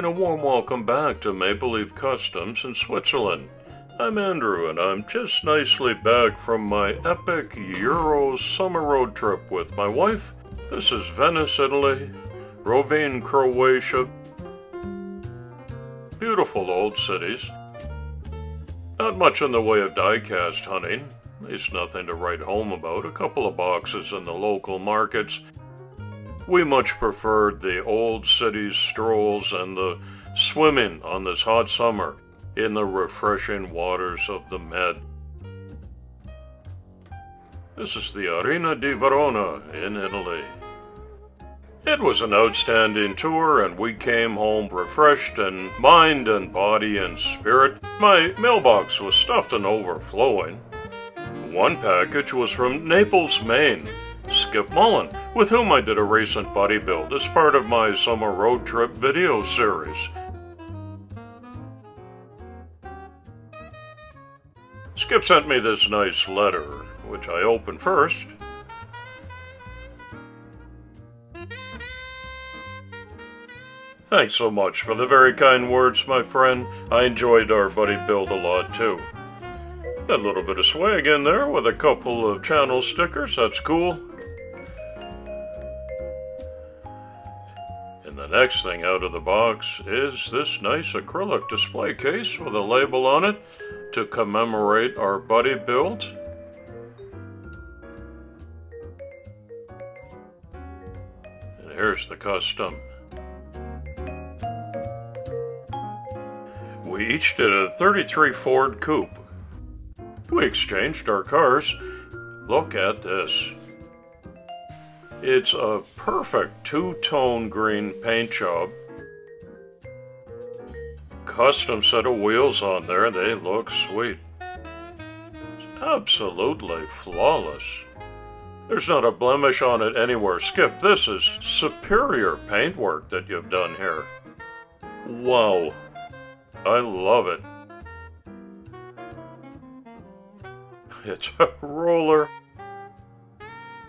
and a warm welcome back to Maple Leaf Customs in Switzerland. I'm Andrew, and I'm just nicely back from my epic Euro summer road trip with my wife. This is Venice, Italy, Rovinj, Croatia. Beautiful old cities. Not much in the way of diecast hunting, at least nothing to write home about. A couple of boxes in the local markets we much preferred the old city strolls and the swimming on this hot summer in the refreshing waters of the Med. This is the Arena di Verona in Italy. It was an outstanding tour, and we came home refreshed in mind and body and spirit. My mailbox was stuffed and overflowing. One package was from Naples, Maine, Skip Pullen, with whom I did a recent buddy build as part of my summer road trip video series. Skip sent me this nice letter, which I opened first. Thanks so much for the very kind words, my friend. I enjoyed our buddy build a lot too. A little bit of swag in there with a couple of channel stickers, that's cool. The next thing out of the box is this nice acrylic display case with a label on it to commemorate our buddy built. And here's the custom. We each did a 33 Ford Coupe. We exchanged our cars. Look at this. It's a perfect two-tone green paint job. Custom set of wheels on there, they look sweet. It's absolutely flawless. There's not a blemish on it anywhere. Skip, this is superior paintwork that you've done here. Wow. I love it. It's a roller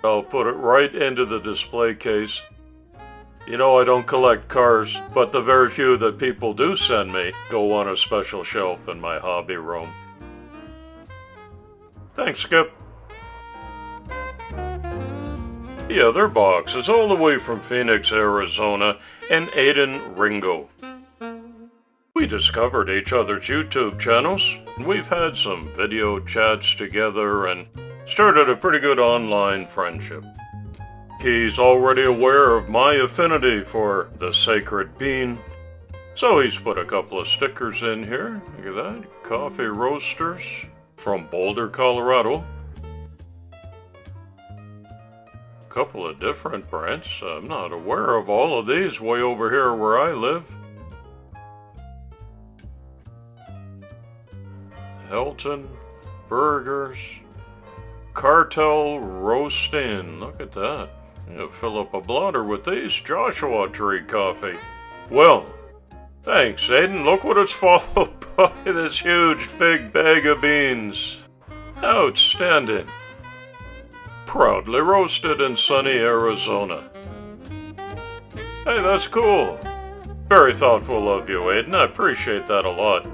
I'll put it right into the display case. You know I don't collect cars, but the very few that people do send me go on a special shelf in my hobby room. Thanks, Skip. The other box is all the way from Phoenix, Arizona, and Aidan Ringo. We discovered each other's YouTube channels, and we've had some video chats together and started a pretty good online friendship. He's already aware of my affinity for the sacred bean, so he's put a couple of stickers in here. Look at that. Coffee Roasters from Boulder, Colorado. A couple of different brands. I'm not aware of all of these way over here where I live. Helton Burgers, Cartel Roasting. Look at that. You fill up a blotter with these Joshua Tree coffee. Well, thanks, Aidan. Look what it's followed by this huge big bag of beans. Outstanding. Proudly roasted in sunny Arizona. Hey, that's cool. Very thoughtful of you, Aidan. I appreciate that a lot.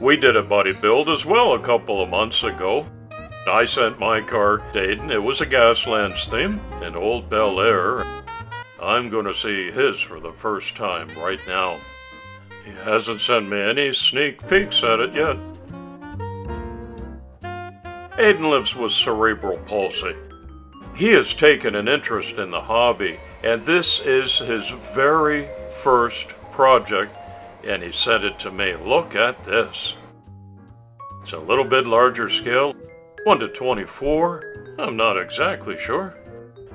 We did a buddy build as well a couple of months ago. I sent my car to Aidan. It was a Gaslands theme, an old Bel Air. I'm going to see his for the first time right now. He hasn't sent me any sneak peeks at it yet. Aidan lives with cerebral palsy. He has taken an interest in the hobby, and this is his very first project, and he sent it to me. Look at this. It's a little bit larger scale, 1 to 24? I'm not exactly sure.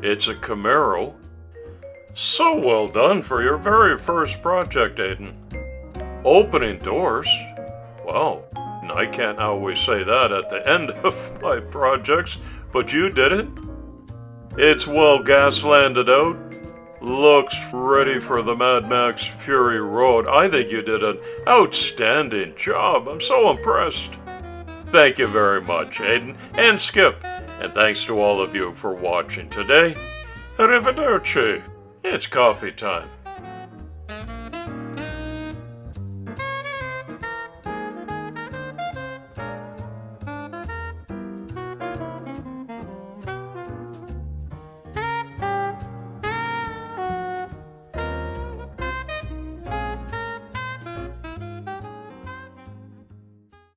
It's a Camaro. So well done for your very first project, Aidan. Opening doors? Wow, I can't always say that at the end of my projects, but you did it. It's well gas landed out. Looks ready for the Mad Max Fury Road. I think you did an outstanding job. I'm so impressed. Thank you very much, Aidan and Skip, and thanks to all of you for watching today. Arrivederci. It's coffee time.